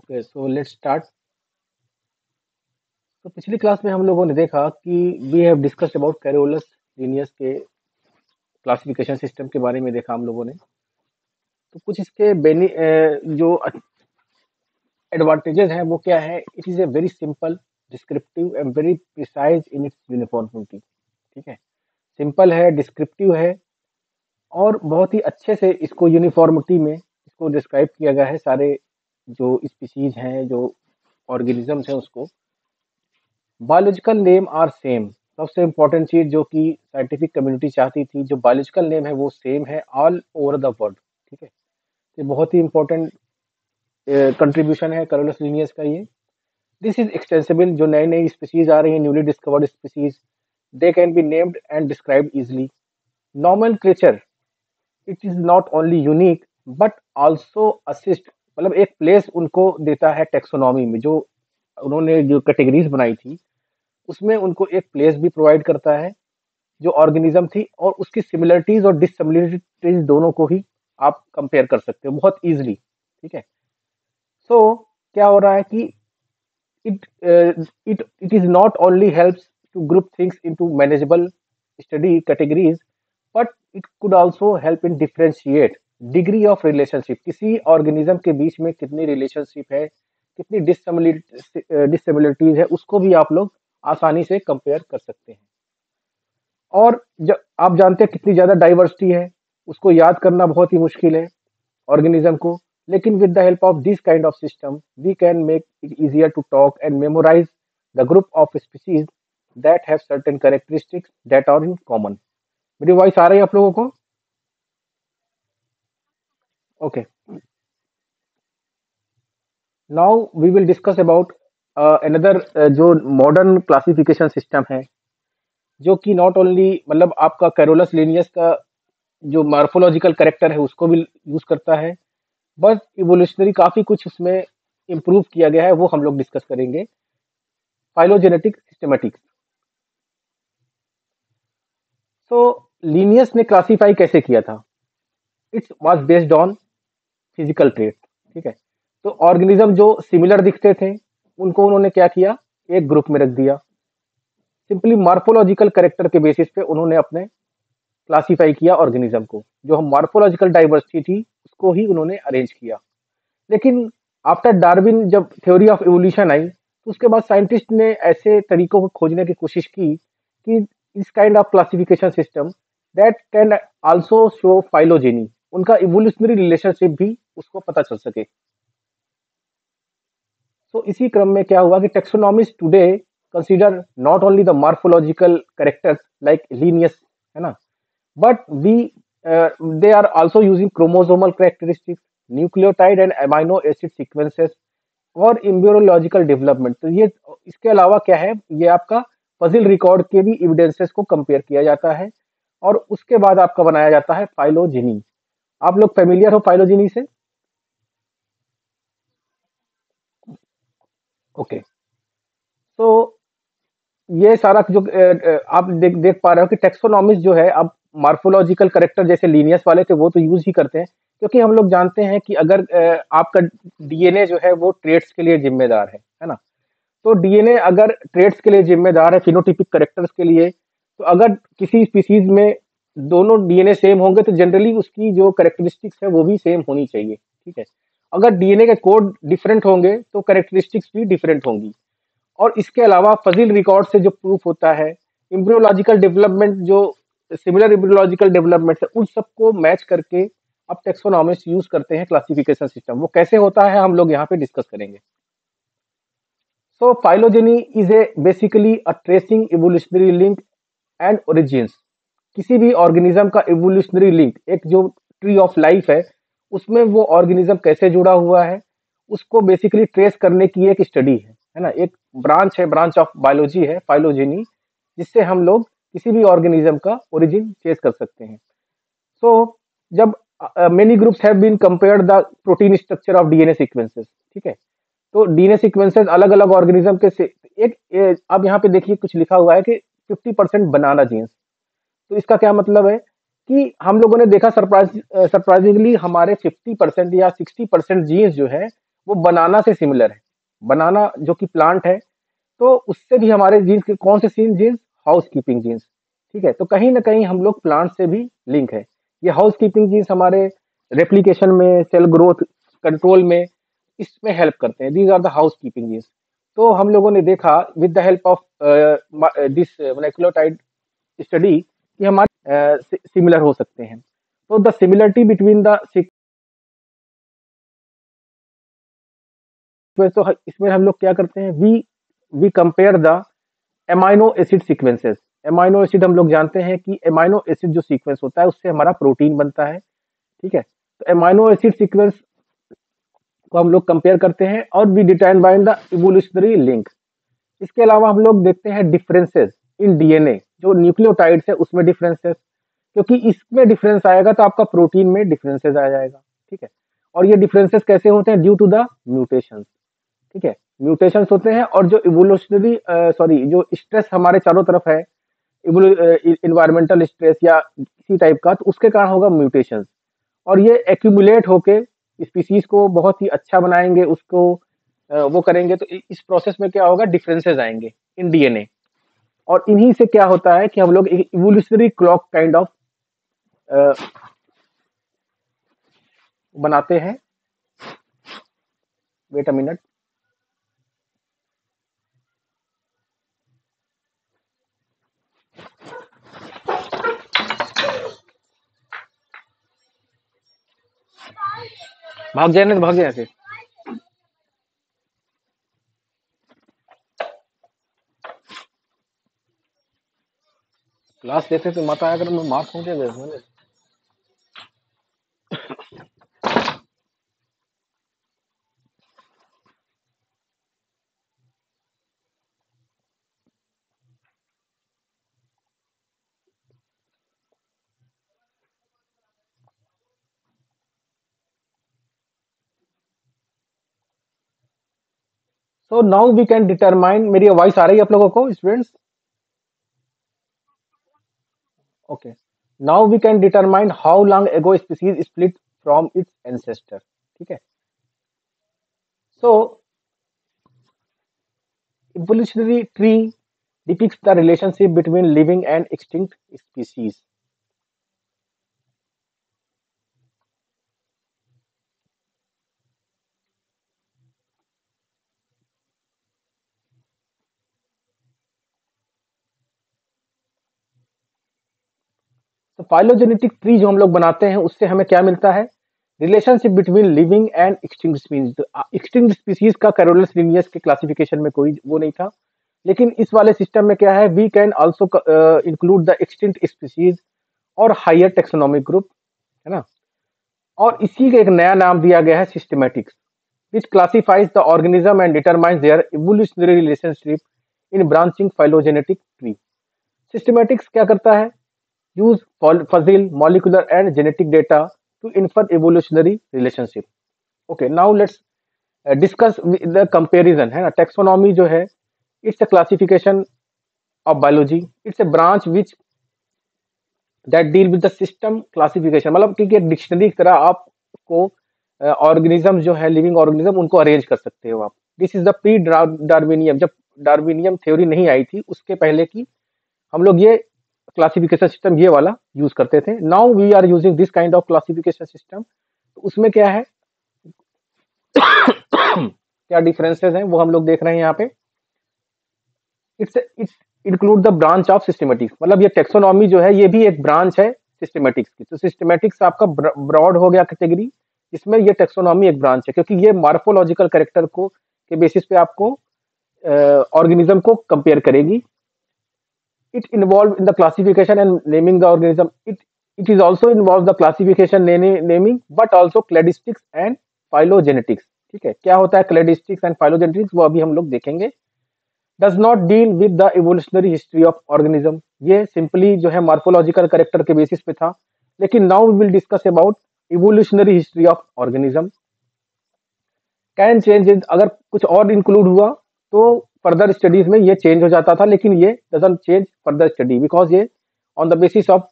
Okay so let's start तो पिछली class में हम लोगों ने देखा कि we have discussed about Carolus Linnaeus के क्लासिफिकेशन सिस्टम के बारे में देखा हम लोगों ने तो कुछ इसके बेनि जो एडवांटेजेस हैं वो क्या है it is a very simple descriptive and very precise in its uniformity ठीक है सिंपल है डिस्क्रिप्टिव है और बहुत ही अच्छे से इसको यूनिफॉर्मिटी में इसको डिस्क्राइब किया गया है सारे जो स्पीसीज हैं जो ऑर्गेनिजम्स हैं उसको बायोलॉजिकल नेम आर सेम सबसे इम्पोर्टेंट चीज जो कि साइंटिफिक कम्युनिटी चाहती थी जो बायोलॉजिकल नेम है वो सेम है ऑल ओवर द वर्ल्ड ठीक है ये बहुत ही इंपॉर्टेंट कंट्रीब्यूशन है करोलस लीनियस का ये दिस इज एक्सटेंसिबल जो नई नई स्पीसीज आ रही है newly discovered species they can be named and describe easily normal creature it is not only unique but also assist मतलब एक प्लेस उनको देता है टेक्सोनॉमी में जो उन्होंने जो कैटेगरीज बनाई थी उसमें उनको एक प्लेस भी प्रोवाइड करता है जो ऑर्गेनिज्म थी और उसकी सिमिलरिटीज और डिसिमिलरिटीज दोनों को ही आप कंपेयर कर सकते हो बहुत ईजिली ठीक है सो क्या हो रहा है कि it it it is not only helps to group things to manageable study categories but it could also help in differentiate degree of relationship किसी ऑर्गेनिज्म के बीच में कितनी रिलेशनशिप है कितनी डिसबिलिटीज है उसको भी आप लोग आसानी से कंपेयर कर सकते हैं और जब आप जानते हैं कितनी ज़्यादा डाइवर्सिटी है उसको याद करना बहुत ही मुश्किल है ऑर्गेनिज्म को लेकिन with the help of this kind of system we can make it easier to talk and memorise the group of species that have certain characteristics that are in common मेरी वॉइस आ रही है आप लोगों को Okay. Now we will discuss about uh, another uh, जो modern classification system है जो कि नॉट ओनली मतलब आपका कैरोलस लेनियस का जो मार्फोलॉजिकल करेक्टर है उसको भी यूज़ करता है बस इवोल्यूशनरी काफ़ी कुछ उसमें इम्प्रूव किया गया है वो हम लोग डिस्कस करेंगे फाइलोजेनेटिक सिस्टमेटिक्स सो लीनियस ने क्लासीफाई कैसे किया था it's was based on physical trait ठीक है तो ऑर्गेनिज्म जो सिमिलर दिखते थे उनको उन्होंने क्या किया एक ग्रुप में रख दिया सिंपली मार्फोलॉजिकल करेक्टर के बेसिस पे उन्होंने अपने क्लासीफाई किया ऑर्गेनिज्म को जो हम मार्फोलॉजिकल डाइवर्सिटी थी उसको ही उन्होंने अरेंज किया लेकिन आफ्टर डार्विन जब थ्योरी ऑफ एवोल्यूशन आई तो उसके बाद साइंटिस्ट ने ऐसे तरीकों को खोजने की कोशिश की कि इस kind of classification system that can also show phylogeny उनका इवोल्यूशनरी रिलेशनशिप भी उसको पता चल सके सो इसी क्रम में क्या हुआ कि taxonomist today consider not only the morphological characters like Linnaeus है ना but we they are also using chromosomal characteristics nucleotide and amino acid sequences और इम्ब्योरोलॉजिकल डेवलपमेंट तो ये इसके अलावा क्या है ये आपका फजिल रिकॉर्ड के भी एविडेंसेस को कंपेयर किया जाता है और उसके बाद आपका बनाया जाता है फाइलोजिनी आप लोग फेमिलियर हो फाइलोजिनी से ओके तो ये सारा जो आप देख देख पा रहे हो कि टेक्सोनॉमिक जो है अब मार्फोलॉजिकल करेक्टर जैसे लीनियस वाले थे वो तो यूज ही करते हैं क्योंकि हम लोग जानते हैं कि अगर आपका डीएनए जो है वो ट्रेड्स के लिए जिम्मेदार है है ना तो डीएनए अगर ट्रेड्स के लिए जिम्मेदार है फिनोटिपिक करेक्टर्स के लिए तो अगर किसी स्पीसीज में दोनों डीएनए सेम होंगे तो जनरली उसकी जो करेक्टरिस्टिक्स है वो भी सेम होनी चाहिए ठीक है अगर डीएनए के कोड डिफरेंट होंगे तो करेक्टरिस्टिक्स भी डिफरेंट होंगी और इसके अलावा फजिल रिकॉर्ड से जो प्रूफ होता है इम्ब्रियोलॉजिकल डेवलपमेंट जो सिमिलर इम्ब्रियोलॉजिकल डेवलपमेंट है उन सबको मैच करके अब टेक्सोनॉमिक्स यूज करते हैं क्लासिफिकेशन सिस्टम वो कैसे होता है हम लोग यहाँ पे डिस्कस करेंगे so phylogeny is a basically a tracing evolutionary link and origin किसी भी ऑर्गेनिज्म का एवोल्यूशनरी लिंक एक जो ट्री ऑफ लाइफ है उसमें वो ऑर्गेनिज्म कैसे जुड़ा हुआ है उसको बेसिकली ट्रेस करने की एक स्टडी है है ना एक ब्रांच है ब्रांच ऑफ बायोलॉजी है फाइलोजेनी जिससे हम लोग किसी भी ऑर्गेनिज्म का ओरिजिन चेस कर सकते हैं सो so, जब many groups have been compared the protein structure of DNA sequences ठीक है तो डीएनए सीक्वेंसेस अलग अलग ऑर्गेनिज्म के से एक, अब यहाँ पे देखिए कुछ लिखा हुआ है कि 50 परसेंट बनाना जीन्स तो इसका क्या मतलब है कि हम लोगों ने देखा सरप्राइज सरप्राइजिंगली हमारे 50 परसेंट या 60 परसेंट जीन्स जो है वो बनाना से सिमिलर है बनाना जो कि प्लांट है तो उससे भी हमारे जीन्स के कौन से scene genes housekeeping genes ठीक है तो कहीं ना कहीं हम लोग प्लांट से भी लिंक है ये हाउस कीपिंग जीन्स हमारे रेप्लीकेशन में सेल ग्रोथ कंट्रोल में इसमें हेल्प करते हैं these are the housekeeping genes तो हम लोगों ने देखा with the help of this nucleotide study कि हमारे सिमिलर हो सकते हैं तो द सिमिलरिटी बिटवीन द तो इसमें हम लोग क्या करते हैं we we compare the amino acid sequences amino acid हम लोग जानते हैं कि एमाइनो एसिड जो सीक्वेंस होता है उससे हमारा प्रोटीन बनता है ठीक है तो एमाइनो एसिड सीक्वेंस को हम लोग कंपेयर करते हैं और we determine the evolutionary link इसके अलावा हम लोग देखते हैं डिफरेंसेस इन डीएनए जो न्यूक्लियोटाइड्स है उसमें डिफरेंसेस क्योंकि इसमें डिफरेंस आएगा तो आपका प्रोटीन में डिफरेंसेस आ जाएगा ठीक है और ये डिफरेंसेस कैसे होते हैं ड्यू टू द म्यूटेशन ठीक है म्यूटेशन होते हैं और जो इवोल्यूशनरी सॉरी जो स्ट्रेस हमारे चारों तरफ है इन्वायरमेंटल स्ट्रेस या किसी टाइप का तो उसके कारण होगा म्यूटेशन और ये एक्यूमुलेट होके स्पीसीज को बहुत ही अच्छा बनाएंगे उसको वो करेंगे तो इस प्रोसेस में क्या होगा डिफरेंसेस आएंगे इन डीएनए और इन्हीं से क्या होता है कि हम लोग एक इवोल्यूशनरी क्लॉक काइंड ऑफ बनाते हैं वेट अ मिनट भाग जाए ना तो भाग जाए ऐसे क्लास देखने से तो मत आया कर मैं मार पहुंचे गए मैंने So now we can determine मेरी वॉइस आ रही है आप लोगों को students okay now we can determine how long ago species split from its ancestor ठीक है so evolutionary tree depicts the relationship between living and extinct species phylogenetic tree जो हम लोग बनाते हैं उससे हमें क्या मिलता है relationship between living and extinct तो, एक्सटिंग स्पीसीज का कैरोलस लिनियस के क्लासिफिकेशन में कोई वो नहीं था लेकिन इस वाले सिस्टम में क्या है we can also include the extinct species और हायर टेक्सोनॉमिक ग्रुप है ना और इसी का एक नया नाम दिया गया है systematics which classifies the organism and determines their evolutionary relationship in branching phylogenetic tree systematics क्या करता है use fuzzy molecular and genetic data to infer evolutionary relationship okay now let's uh, discuss the comparison hai na taxonomy jo hai it's a classification of biology it's a branch which that deal with the system classification matlab ki ek dictionary ki tarah aap ko organism uh, जो है living organism उनको arrange कर सकते हो आप this is the pre Darwinian जब Darwinian theory नहीं आई थी उसके पहले की हम लोग ये क्लासिफिकेशन सिस्टम ये वाला यूज करते थे now we are using this kind of classification system उसमें क्या है क्या डिफरेंसेस हैं वो हम लोग देख रहे हैं यहाँ पे it's it's include the branch of systematics मतलब ये टेक्सोनॉमी जो है ये भी एक ब्रांच है सिस्टमेटिक्स की तो सिस्टमेटिक्स आपका ब्रॉड हो गया कैटेगरी इसमें ये टेक्सोनॉमी एक ब्रांच है क्योंकि ये मार्फोलॉजिकल करेक्टर को के बेसिस पे आपको ऑर्गेनिज्म को कंपेयर करेगी it involved in the classification and naming the organism. It it is also involves the classification naming, but also cladistics and phylogenetics. ठीक है क्या होता है क्लेडिस्टिक्स एंड फाइलोजेनेटिक्स वो अभी हम लोग देखेंगे does not deal with the evolutionary history of organism ये सिंपली जो है मार्फोलॉजिकल करेक्टर के बेसिस पे था लेकिन now we will discuss about evolutionary history of organism can change अगर कुछ और इंक्लूड हुआ तो फर्दर स्टडीज में ये चेंज हो जाता था लेकिन ये doesn't change further study because ये on the basis of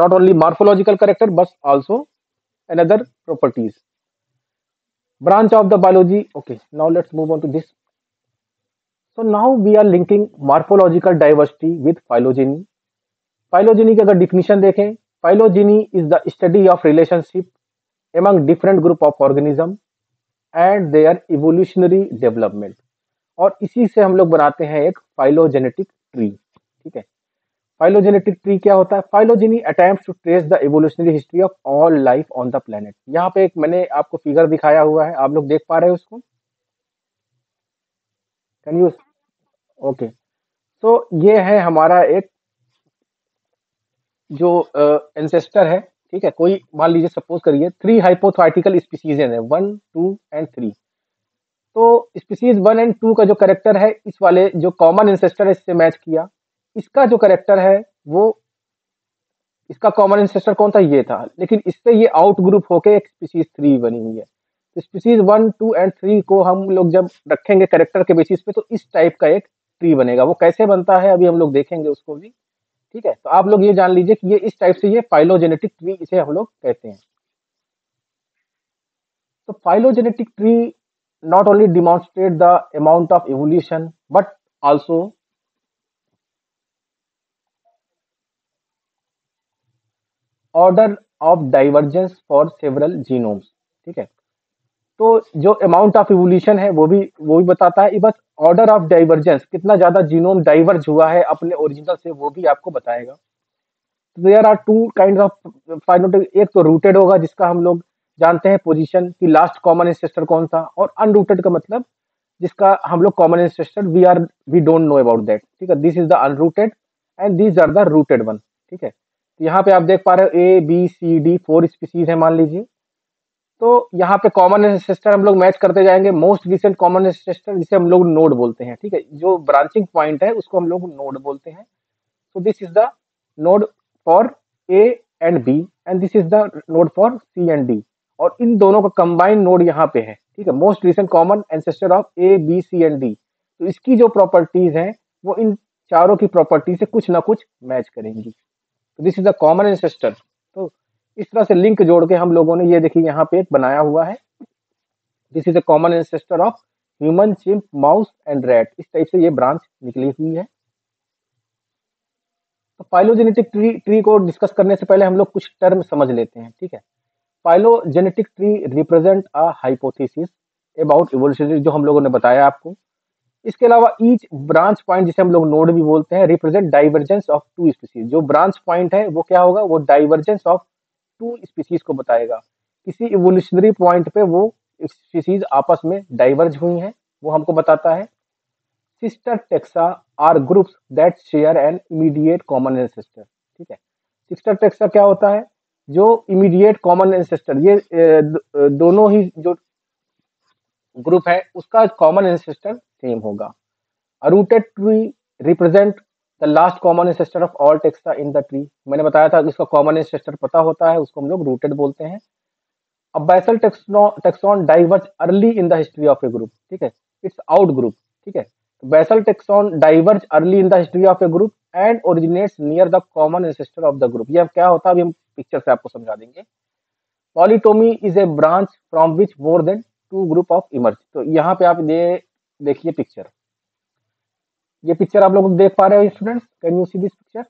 not only morphological character but also another properties branch of the biology okay now let's move on to this so now we are linking morphological diversity with phylogeny phylogeny की अगर definition देखें phylogeny is the study of relationship among different group of organism and they are evolutionary development और इसी से हम लोग बनाते हैं एक फाइलोजेनेटिक ट्री ठीक है फाइलोजेनेटिक ट्री क्या होता है phylogeny attempt to trace the evolutionary history of all life on the planet यहाँ पे एक मैंने आपको फिगर दिखाया हुआ है आप लोग देख पा रहे हैं उसको कैन यू ओके तो ये है हमारा एक जो एंसेस्टर uh, है ठीक है कोई मान लीजिए सपोज करिए थ्री हाइपोथाइटिकल स्पीसीज है वन टू एंड थ्री तो स्पीसीज वन एंड टू का जो करेक्टर है इस वाले जो कॉमन इंसेस्टर है इससे मैच किया इसका जो करेक्टर है वो इसका कॉमन इंसेस्टर कौन था ये था लेकिन इससे ये आउट ग्रुप होके एक स्पीसीज थ्री बनी हुई है तो species one two and three को हम लोग जब रखेंगे करेक्टर के बेसिस पे तो इस टाइप का एक ट्री बनेगा वो कैसे बनता है अभी हम लोग देखेंगे उसको भी ठीक है तो आप लोग ये जान लीजिए कि ये इस टाइप से ये फाइलोजेनेटिक ट्री इसे हम लोग कहते हैं तो phylogenetic tree not only demonstrate the amount of evolution but also order of divergence for several genomes ठीक है तो जो अमाउंट ऑफ इवोल्यूशन है वो भी वो भी बताता है बस ऑर्डर ऑफ डाइवर्जेंस कितना ज्यादा जीनोम डाइवर्ज हुआ है अपने ओरिजिनल से वो भी आपको बताएगा there are two kind of phenetic एक तो रूटेड होगा जिसका हम लोग जानते हैं पोजीशन कि लास्ट कॉमन इंसेस्टर कौन था और अनरूटेड का मतलब जिसका हम लोग common ancestor we are we don't know about that ठीक है this is the unrooted and this are the rooted one ठीक है तो यहाँ पे आप देख पा रहे हो A B C D four species है मान लीजिए तो यहाँ पे कॉमन इंसेस्टर हम लोग मैच करते जाएंगे मोस्ट रिसेंट कॉमन इंसेस्टर जिसे हम लोग नोड बोलते हैं ठीक है जो ब्रांचिंग पॉइंट है उसको हम लोग नोड बोलते हैं so this is the node for A and B and this is the node for C and D और इन दोनों का कंबाइन नोड यहाँ पे है ठीक है most recent common ancestor of A B C and D तो इसकी जो प्रॉपर्टीज हैं वो इन चारों की प्रॉपर्टी से कुछ ना कुछ मैच करेंगी तो this is the common ancestor तो इस तरह से लिंक जोड़ के हम लोगों ने ये देखिए यहाँ पे एक बनाया हुआ है this is a common ancestor of human chimp mouse and rat इस टाइप से ये ब्रांच निकली हुई है तो फाइलोजेनेटिक ट्री ट्री को डिस्कस करने से पहले हम लोग कुछ टर्म समझ लेते हैं ठीक है phylogenetic tree represent a hypothesis about evolutionary जो हम लोगों ने बताया आपको इसके अलावा ईच ब्रांच पॉइंट जिसे हम लोग नोड भी बोलते हैं represent divergence of two species जो ब्रांच पॉइंट है वो क्या होगा वो डाइवर्जेंस ऑफ टू स्पीसीज को बताएगा किसी इवोल्यूशनरी पॉइंट पे वो स्पीसीज आपस में डाइवर्ज हुई हैं वो हमको बताता है sister taxa are groups that share an immediate common ancestor ठीक है सिस्टर टेक्सा क्या होता है जो इमीडिएट कॉमन एंसेस्टर ये दोनों ही जो ग्रुप है उसका कॉमन एंसेस्टर सेम होगा a rooted tree represent the last common ancestor of all taxa in the tree मैंने बताया था कि इसका कॉमन एंसेस्टर पता होता है उसको हम लोग रूटेड बोलते हैं अब basal taxon diverge early in the history of a group ठीक है इट्स आउट ग्रुप ठीक है basal taxon diverge early in the history of a group and originates near the common ancestor of the group ये अब क्या होता है अभी हम पिक्चर से आपको समझा देंगे polytomy is a branch from which more than two group of emerge तो यहाँ पे आप दे, देखिए पिक्चर ये पिक्चर आप लोग देख पा रहे हो students can you see this picture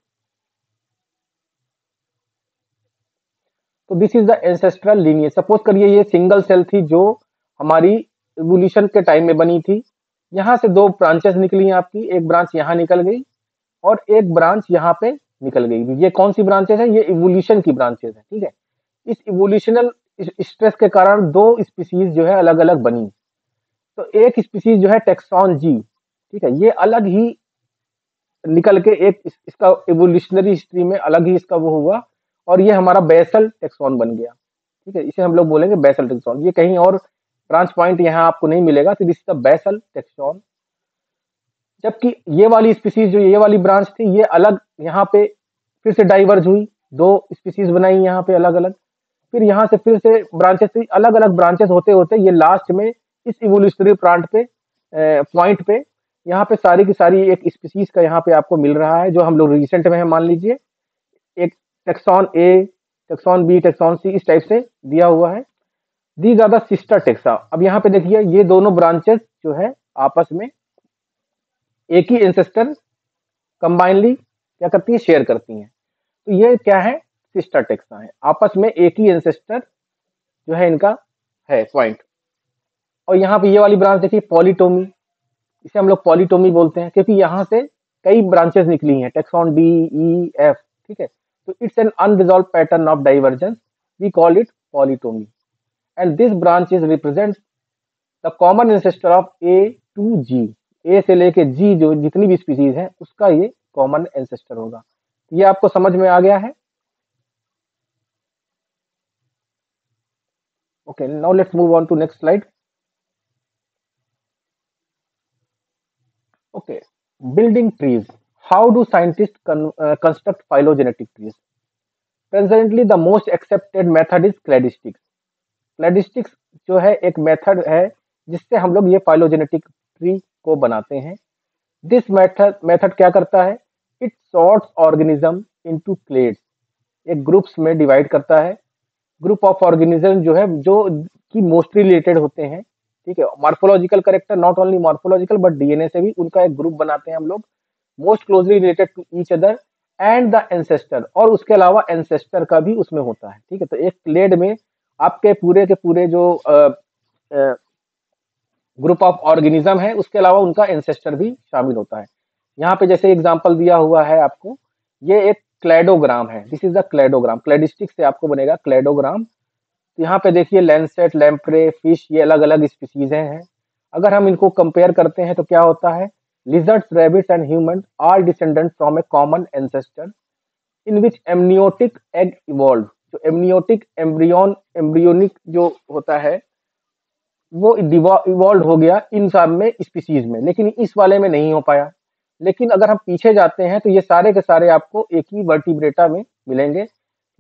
तो this is the ancestral lineage suppose करिए ये सिंगल सेल थी जो हमारी रिवोल्यूशन के टाइम में बनी थी यहां से दो ब्रांचेस निकली आपकी एक ब्रांच यहां निकल गई और एक ब्रांच यहां पे निकल गई ये कौन सी ब्रांचेस है ये इवोल्यूशन की ब्रांचेस है ठीक है इस इवोल्यूशनल स्ट्रेस के कारण दो स्पीसीज तो जो है अलग अलग बनी तो एक स्पीसीज जो है टेक्सॉन जी ठीक है ये अलग ही निकल के एक इस, इसका एवोल्यूशनरी हिस्ट्री में अलग ही इसका वो हुआ और ये हमारा बेसल टेक्सॉन बन गया ठीक है इसे हम लोग बोलेंगे बेसल टेक्सॉन ये कहीं और ब्रांच पॉइंट यहाँ आपको नहीं मिलेगा सिर्फ इसका बेसल टेक्सॉन जबकि ये वाली स्पीसीज जो ये वाली ब्रांच थी ये अलग यहाँ पे फिर से डाइवर्ज हुई दो स्पीसीज बनाई यहाँ पे अलग अलग फिर यहाँ से फिर से ब्रांचेस थी अलग अलग ब्रांचेस होते होते ये लास्ट में इस इवोल्यूशनरी प्लांट पे पॉइंट पे यहाँ पे सारी की सारी एक स्पीसीज का यहाँ पे आपको मिल रहा है जो हम लोग रिसेंट में है मान लीजिए एक taxon A taxon B taxon C इस टाइप से दिया हुआ है दी ज्यादा सिस्टर टेक्सा अब यहाँ पे देखिए ये दोनों ब्रांचेस जो है आपस में एक ही इंसेस्टर कंबाइनली क्या करती है शेयर करती हैं तो ये क्या है सिस्टर टेक्सा है आपस में एक ही इंसेस्टर जो है इनका है पॉइंट और यहाँ पे ये वाली ब्रांच देखिए पॉलीटोमी इसे हम लोग पॉलीटोमी बोलते हैं क्योंकि यहाँ से कई ब्रांचेस निकली हैं टेक्सॉन डी ई एफ ठीक है तो it's an unresolved pattern of divergence we call it polytomy and this branch is represent the common ancestor of A to G A से लेके जी जो जितनी भी स्पीसीज है उसका ये कॉमन एंसेस्टर होगा ये आपको समझ में आ गया है okay now let's move on to next slide okay building trees how do scientist construct phylogenetic trees presently the most accepted method is cladistics cladistics जो है एक मेथड है जिससे हम लोग ये फाइलोजेनेटिक ट्री को बनाते हैं दिस मेथड मेथड क्या करता है it sorts organisms into clades एक ग्रुप्स में डिवाइड करता है ग्रुप ऑफ ऑर्गेनिज्म जो है जो कि मोस्टली रिलेटेड होते हैं ठीक है morphological character not only morphological but DNA से भी उनका एक ग्रुप बनाते हैं हम लोग most closely related to each other and the ancestor और उसके अलावा एंसेस्टर का भी उसमें होता है ठीक है तो एक क्लेड में आपके पूरे के पूरे जो ग्रुप ऑफ ऑर्गेनिज्म है उसके अलावा उनका एंसेस्टर भी शामिल होता है यहाँ पे जैसे एग्जाम्पल दिया हुआ है आपको ये एक क्लेडोग्राम है this is the cladogram cladistic से आपको बनेगा क्लेडोग्राम तो यहाँ पे देखिए लैंडसेट लैम्प्रे फिश ये अलग अलग स्पीसीज हैं अगर हम इनको कंपेयर करते हैं तो क्या होता है lizard rabbit and human are descendant from a common ancestor in which amniotic egg evolve जो एमनियोटिक एम्ब्रियन एम्ब्रियोनिक जो होता है वो इवॉल्व हो गया इन सब में स्पीसीज में लेकिन इस वाले में नहीं हो पाया लेकिन अगर हम पीछे जाते हैं तो ये सारे के सारे आपको एक ही वर्टिब्रेटा में मिलेंगे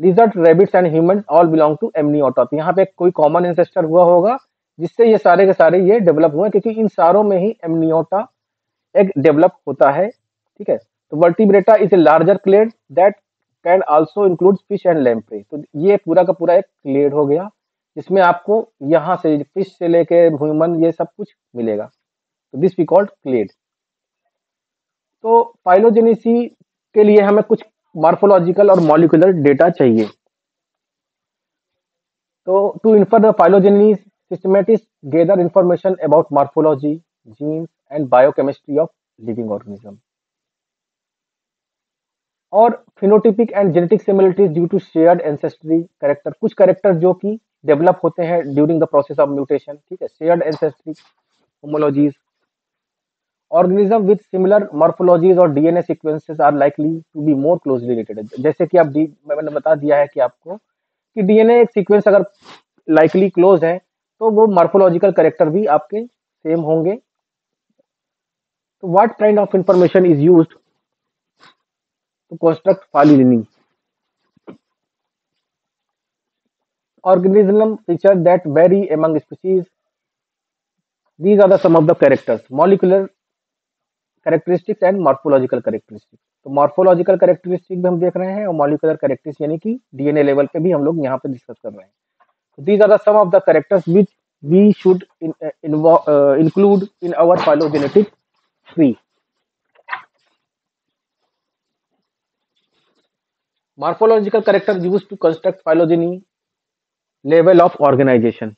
lizard rabbits and human all belong to Amniota यहाँ पे कोई कॉमन एंसेस्टर हुआ होगा जिससे ये सारे के सारे ये डेवलप हुए क्योंकि इन सारों में ही एमनियोटा एक डेवलप होता है ठीक है तो Vertebrata is a larger clade that can also include fish and lamprey तो ये पूरा का पूरा एक क्लेड हो गया जिसमें आपको यहाँ से फिश से लेके ह्यूमन ये सब कुछ मिलेगा तो दिस वी कॉल्ड क्लेड तो फाइलोजेनेसी के लिए हमें कुछ मार्फोलॉजिकल और मॉलिकुलर डेटा चाहिए तो to infer the phylogeny systematists gather information about morphology, genes, and biochemistry of living organism और phenotypic and genetic similarities due to shared ancestry character कुछ करेक्टर जो कि डेवलप होते हैं during the process of mutation ठीक है shared ancestry homologies organism with similar morphologies और DNA sequences are likely to be more closely related जैसे कि आप डी मैंने बता दिया है कि आपको कि डीएनए एक सीक्वेंस अगर लाइकली क्लोज है तो वो मॉर्फोलॉजिकल करेक्टर भी आपके सेम होंगे तो what kind of information is used to construct phylogeny organism features that vary among species these are the some of the characters molecular characteristics and morphological characteristics तो morphological characteristic भी हम देख रहे हैं और मॉलिकुलर कैरेक्टरिस्ट यानी कि DNA level पे भी हम लोग यहाँ पे डिस्कस कर रहे हैं these are the some of the characters which we should include in our phylogenetic tree morphological character use to construct phylogeny level of organisation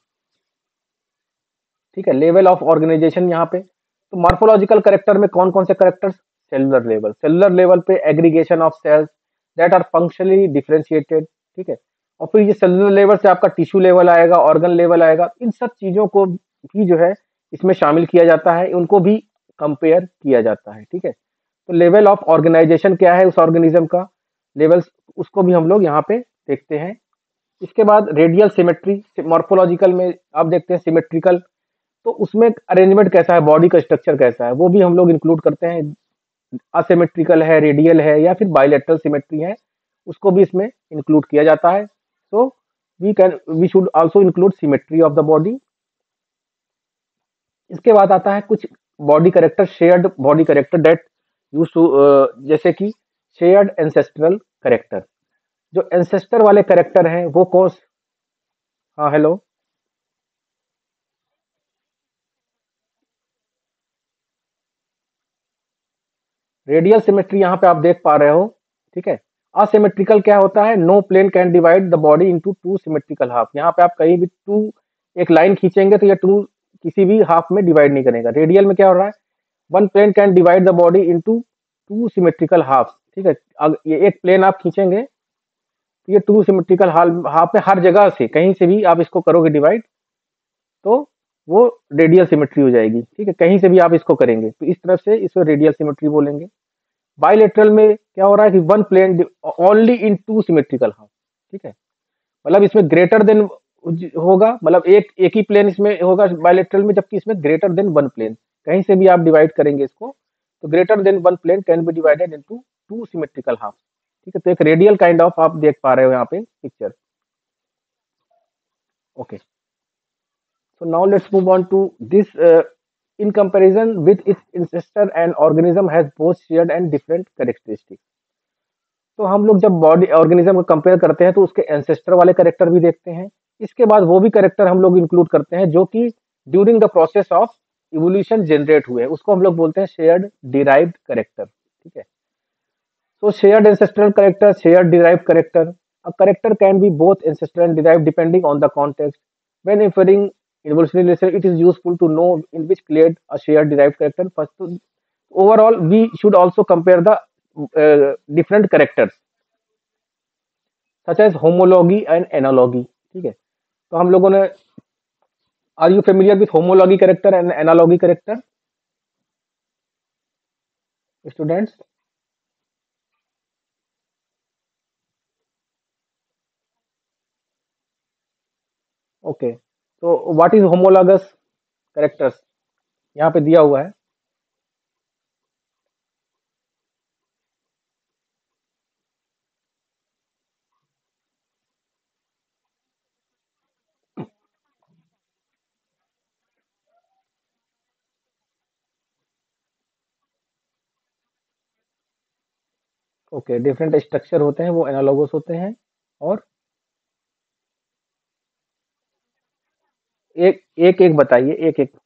ठीक है लेवल ऑफ ऑर्गेनाइजेशन यहाँ पे तो मार्फोलॉजिकल करेक्टर में कौन कौन से character cellular level cellular level पे aggregation of cells that are functionally differentiated ठीक है और फिर ये सेलुलर लेवल से आपका टिश्यू लेवल आएगा ऑर्गन लेवल आएगा इन सब चीज़ों को भी जो है इसमें शामिल किया जाता है उनको भी कंपेयर किया जाता है ठीक है तो लेवल ऑफ ऑर्गेनाइजेशन क्या है उस ऑर्गेनिज्म का लेवल्स उसको भी हम लोग यहाँ पे देखते हैं इसके बाद रेडियल सिमेट्री मॉर्फोलॉजिकल में आप देखते हैं सिमेट्रिकल तो उसमें अरेंजमेंट कैसा है बॉडी का स्ट्रक्चर कैसा है वो भी हम लोग इंक्लूड करते हैं असिमेट्रिकल है रेडियल है या फिर बायोलेट्रल सिमेट्री है उसको भी इसमें इंक्लूड किया जाता है so we can we should also include symmetry of the body इसके बाद आता है कुछ body character shared body character that use to जैसे कि शेयर्ड एंसेस्ट्रल करेक्टर जो एंसेस्टर वाले करेक्टर हैं वो कौन हाँ हेलो रेडियल सिमेट्री यहां पे आप देख पा रहे हो ठीक है असिमेट्रिकल क्या होता है no plane can divide the body into two symmetrical half यहाँ पे आप कहीं भी टू एक लाइन खींचेंगे तो ये टू किसी भी हाफ में डिवाइड नहीं करेगा रेडियल में क्या हो रहा है one plane can divide the body into two symmetrical half ठीक है ये एक प्लेन आप खींचेंगे ये टू सिमेट्रिकल हाफ हाफ में हर जगह से कहीं से भी आप इसको करोगे डिवाइड तो वो रेडियल सिमेट्री हो जाएगी ठीक है कहीं से भी आप इसको करेंगे तो इस तरफ से इसको रेडियल सिमेट्री बोलेंगे बाइलेटरल में क्या हो रहा है कि one plane only in two symmetrical half ठीक है मतलब इसमें ग्रेटर देन होगा मतलब एक एक ही प्लेन इसमें होगा बायोलेट्रल में जबकि इसमें ग्रेटर देन वन प्लेन कहीं से भी आप डिवाइड करेंगे इसको तो greater than one plane can be divided into two symmetrical half ठीक है तो एक रेडियल काइंड ऑफ आप देख पा रहे हो यहाँ पे picture okay so now let's move on to this in comparison with its ancestor and organism has both shared and different different तो हम लोग जब बॉडी ऑर्गेनिज्म को कंपेयर करते हैं तो उसके एंसेस्टर वाले करेक्टर भी देखते हैं इसके बाद वो भी करेक्टर हम लोग इंक्लूड करते हैं जो कि during the process of evolution generate हुए उसको हम लोग बोलते हैं शेयर्ड डिराइव्ड करेक्टर ठीक है so shared ancestral character share derive character a character can be both ancestral derive depending on the context when inferring inversely it is useful to know in which clear a share derive character first overall we should also compare the different characters such as homology and analogy ठीक है तो हम लोगों ने are you familiar with homology character and analogy character students okay तो what is homologous characters यहाँ पे दिया हुआ है ओके डिफरेंट स्ट्रक्चर होते हैं वो एनालॉगस होते हैं और एक एक एक बताइए एक एक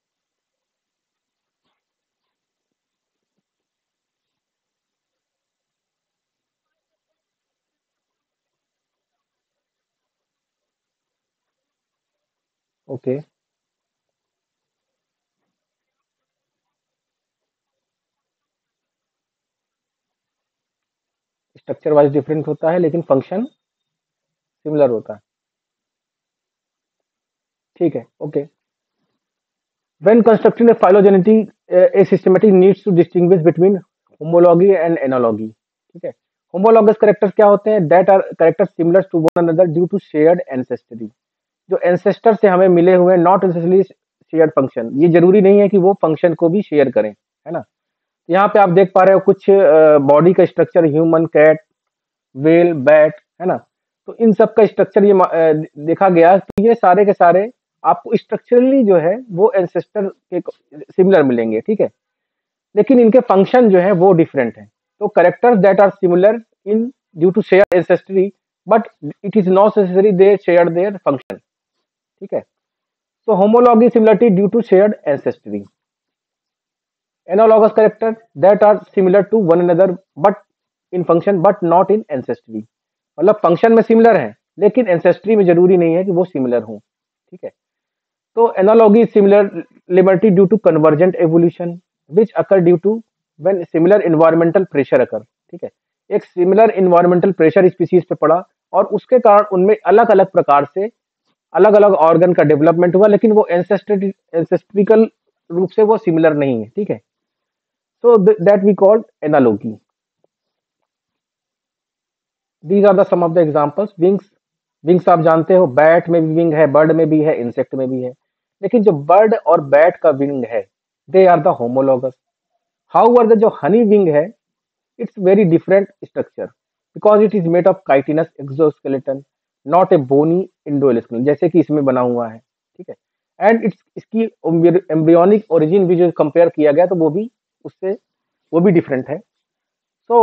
ओके स्ट्रक्चर वाइज डिफरेंट होता है लेकिन फंक्शन सिमिलर होता है ठीक है okay when constructing a a systematic needs to distinguish between homology and analogy ठीक है होमोलॉगस करेक्टर्स क्या होते हैं that are character similar to one another due to shared ancestry जो एनसेस्टर से हमें मिले हुए हैं नॉट एनसेस्टरी शेयर्ड फंक्शन ये जरूरी नहीं है कि वो फंक्शन को भी शेयर करें है ना यहाँ पे आप देख पा रहे हो कुछ बॉडी uh, का structure human cat whale bat है ना तो इन सब का स्ट्रक्चर ये uh, देखा गया कि ये सारे के सारे आपको स्ट्रक्चरली जो है वो एंसेस्टर के सिमिलर मिलेंगे ठीक है लेकिन इनके फंक्शन जो है वो डिफरेंट है तो characters that are similar in due to share ancestry but it is not their share their function ठीक है so homology similarity due to shared ancestry analogous characters that are similar to one another but in function but not in ancestry मतलब function में similar है लेकिन ancestry में जरूरी नहीं है कि वो सिमिलर हो ठीक है तो analogy similarity due to convergent evolution which occur due to when similar environmental pressure occur ठीक है एक सिमिलर इन्वायरमेंटल प्रेशर स्पीसीज पे पड़ा और उसके कारण उनमें अलग अलग प्रकार से अलग अलग ऑर्गन का डेवलपमेंट हुआ लेकिन वो एनसेस्ट्रिकल एंसेस्ट्रिकल रूप से वो सिमिलर नहीं है ठीक है so that we called analogy these are the some of the examples wings wings आप जानते हो बैट में भी विंग है बर्ड में भी है इंसेक्ट में भी है लेकिन जो बर्ड और बैट का विंग है they are the homologous how are the जो हनी विंग है it's very different structure because it is made of chitinous exoskeleton not a bony endoskeleton जैसे कि इसमें बना हुआ है ठीक है एंड इट्स इसकी एम्ब्रियोनिक ओरिजिन भी जो कंपेयर किया गया तो वो भी उससे वो भी डिफरेंट है so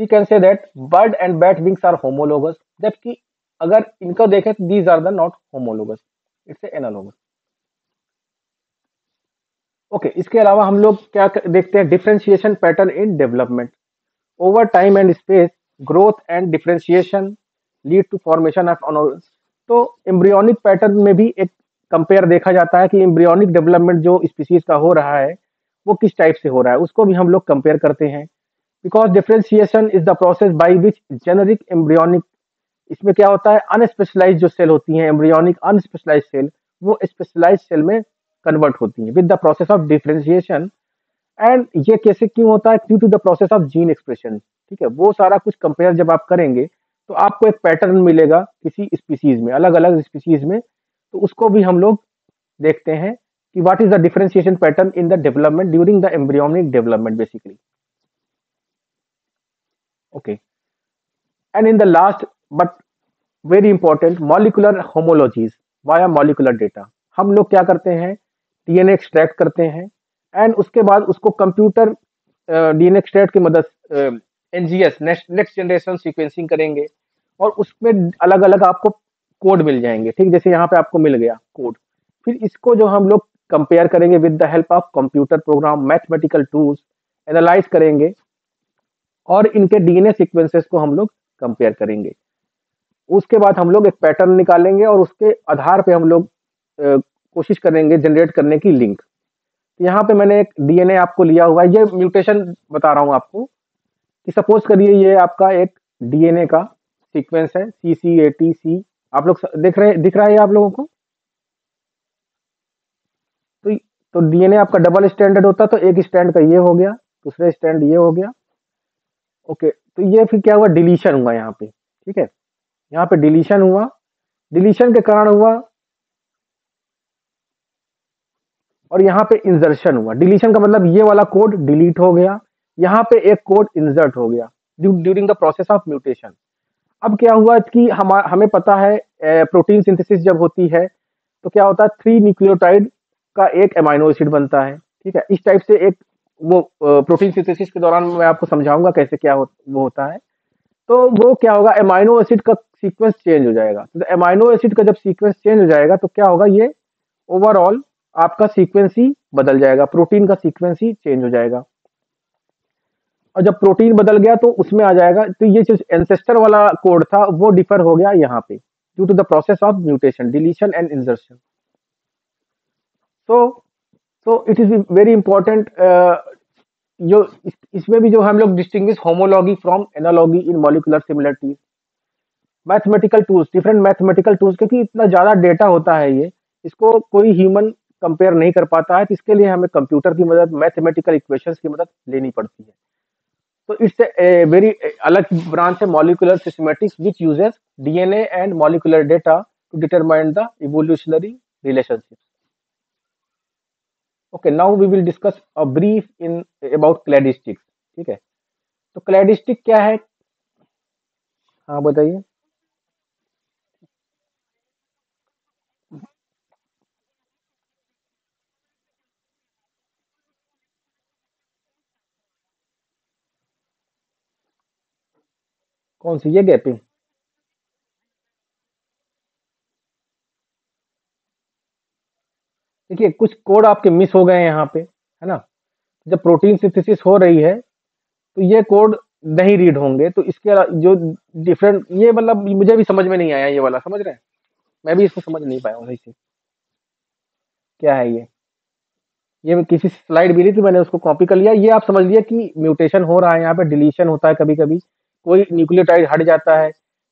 we can say that bird and bat wings are homologous जबकि अगर इनको देखें तो these are the not homologous it's analogous okay okay, इसके अलावा हम लोग क्या देखते हैं differentiation pattern in development over time and space growth and differentiation lead to formation of animals तो एम्ब्रियोनिक पैटर्न में भी एक कंपेयर देखा जाता है कि एम्ब्रियोनिक डेवलपमेंट जो स्पीसीज का हो रहा है वो किस टाइप से हो रहा है उसको भी हम लोग कंपेयर करते हैं because differentiation is the process by which generic embryonic इसमें क्या होता है अनस्पेशलाइज जो सेल होती है एम्ब्रियोनिक अनस्पेशलाइज सेल वो स्पेशलाइज सेल में कन्वर्ट होती हैं with the process of differentiation and ये कैसे क्यों होता है due to the process of gene expression ठीक है वो सारा कुछ कंपेयर जब आप करेंगे तो आपको एक पैटर्न मिलेगा किसी स्पीसीज में अलग अलग स्पीसीज में तो उसको भी हम लोग देखते हैं कि what is the differentiation pattern in the development during the embryonic development basically okay and in the last but very important molecular homologies via molecular data हम लोग क्या करते हैं डीएनए एक्सट्रैक्ट करते हैं एंड उसके बाद उसको कंप्यूटर डीएनए एक्सट्रैक्ट की मदद एनजीएस नेक्स्ट जनरेशन सीक्वेंसिंग करेंगे और उसमें अलग अलग आपको कोड मिल जाएंगे ठीक जैसे यहाँ पे आपको मिल गया कोड फिर इसको जो हम लोग कंपेयर करेंगे with the help of computer program mathematical tools analyse करेंगे और इनके डीएनए सीक्वेंसेस को हम लोग कंपेयर करेंगे उसके बाद हम लोग एक पैटर्न निकालेंगे और उसके आधार पे हम लोग कोशिश करेंगे जनरेट करने की लिंक तो यहाँ पे मैंने एक डीएनए आपको लिया हुआ है ये म्यूटेशन बता रहा हूँ आपको कि सपोज करिए ये आपका एक डीएनए का सीक्वेंस है C C A T C आप लोग देख रहे दिख रहा है आप लोगों को तो तो डीएनए आपका डबल स्टैंडर्ड होता तो एक स्टैंड का ये हो गया दूसरे स्टैंड ये हो गया ओके तो ये फिर क्या हुआ डिलीशन हुआ यहाँ पे ठीक है यहाँ पे डिलीशन हुआ डिलीशन के कारण हुआ और यहाँ पे इंजर्शन हुआ डिलीशन का मतलब ये वाला कोड डिलीट हो गया यहाँ पे एक कोड इंजर्ट हो गया during the process of mutation अब क्या हुआ कि हम हमें पता है प्रोटीन सिंथेसिस जब होती है तो क्या होता है थ्री न्यूक्लियोटाइड का एक एमाइनो एसिड बनता है ठीक है इस टाइप से एक वो प्रोटीन सिंथेसिस के दौरान मैं आपको समझाऊंगा कैसे क्या हो, वो होता है तो वो क्या होगा एमाइनो एसिड का सीक्वेंस चेंज हो जाएगा तो एमाइनो एसिड का जब सीक्वेंस चेंज हो जाएगा तो क्या होगा ये ओवरऑल आपका सीक्वेंस ही बदल जाएगा प्रोटीन का सीक्वेंस ही चेंज हो जाएगा और जब प्रोटीन बदल गया तो उसमें आ जाएगा तो ये जो एंसेस्टर वाला कोड था वो डिफर हो गया यहाँ पे due to the process of mutation deletion and insertion so so it is very important जो इस, इसमें भी जो हम लोग distinguish homology from analogy in molecular similarities mathematical tools different mathematical tools क्योंकि इतना ज़्यादा डेटा होता है ये इसको कोई ह्यूमन कंपेयर नहीं कर पाता है तो इसके लिए हमें कंप्यूटर की मदद मैथमेटिकल इक्वेशंस की मदद लेनी पड़ती है तो इससे वेरी अलग ब्रांच है molecular systematics which uses DNA and molecular data to determine the evolutionary relationship okay now we will discuss a brief in about cladistics ठीक है तो क्लेडिस्टिक क्या है हाँ बताइए कौन सी ये गैपिंग देखिए कुछ कोड आपके मिस हो गए यहाँ पे है ना जब प्रोटीन सिंथेसिस हो रही है तो ये कोड नहीं रीड होंगे तो इसके जो डिफरेंट ये मतलब मुझे भी समझ में नहीं आया ये वाला समझ रहे हैं मैं भी इसको समझ नहीं पाया हूँ क्या है ये ये किसी स्लाइड भी नहीं थी मैंने उसको कॉपी कर लिया ये आप समझ लिया कि म्यूटेशन हो रहा है यहाँ पे डिलीशन होता है कभी कभी कोई न्यूक्लियोटाइड हट जाता है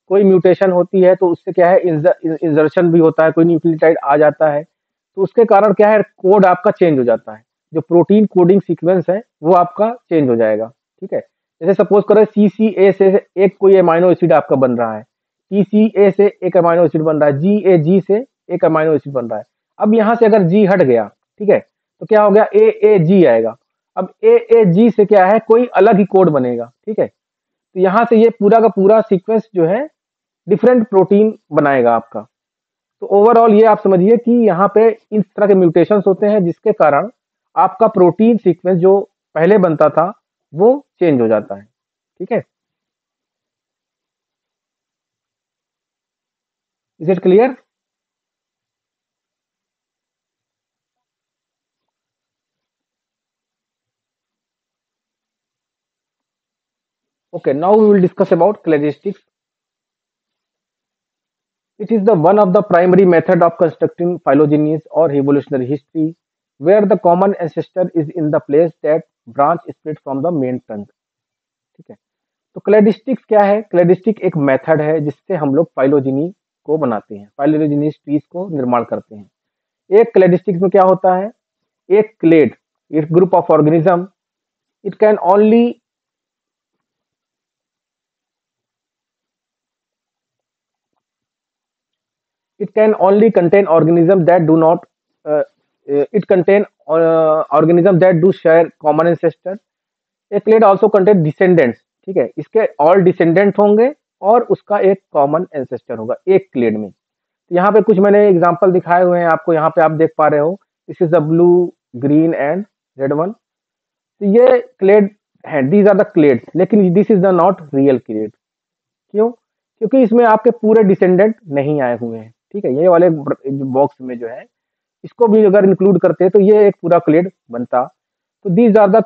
कोई म्यूटेशन होती है तो उससे क्या है इंजर्शन भी होता है कोई न्यूक्लियोटाइड आ जाता है तो उसके कारण क्या है कोड आपका चेंज हो जाता है जो प्रोटीन कोडिंग सीक्वेंस है वो आपका चेंज हो जाएगा ठीक है जैसे सपोज करो सी सी ए से एक कोई एमाइनो एसिड आपका बन रहा है टी सी ए से एक अमाइनो एसिड बन रहा है जी ए जी से एक अमाइनो एसिड बन रहा है अब यहाँ से अगर जी हट गया ठीक है तो क्या हो गया ए ए जी आएगा अब ए ए जी से क्या है कोई अलग ही कोड बनेगा ठीक है तो यहां से ये पूरा का पूरा सीक्वेंस जो है डिफरेंट प्रोटीन बनाएगा आपका तो ओवरऑल ये आप समझिए कि यहाँ पे इस तरह के म्यूटेशन होते हैं जिसके कारण आपका प्रोटीन सीक्वेंस जो पहले बनता था वो चेंज हो जाता है ठीक है is it clear Okay, now we will discuss about cladistics. It is the one of the primary method of constructing phylogenies or evolutionary history where the common ancestor is in the place that branch split from the main trunk. theek hai to cladistics kya hai cladistic ek method hai jisse hum log phylogeny ko banate hain phylogeny trees ko nirman karte hain ek cladistics mein kya hota hai ek clade it group of organism it can only it can only contain organisms that do not uh, uh it contain uh, organisms that do share common ancestor a clade also contain ठीक है इसके all descendant होंगे और उसका एक common ancestor होगा एक clade में तो यहाँ पे कुछ मैंने एग्जांपल दिखाए हुए हैं आपको यहाँ पे आप देख पा रहे हो this is the blue green and red one तो ये क्लेड है दीज आर द क्लेड लेकिन this is the not real clade क्यों क्योंकि इसमें आपके पूरे डिसेंडेंट नहीं आए हुए हैं ठीक है ये वाले बॉक्स में जो है इसको भी अगर इंक्लूड करते हैं तो ये एक पूरा क्लेड बनता तो दीज आर द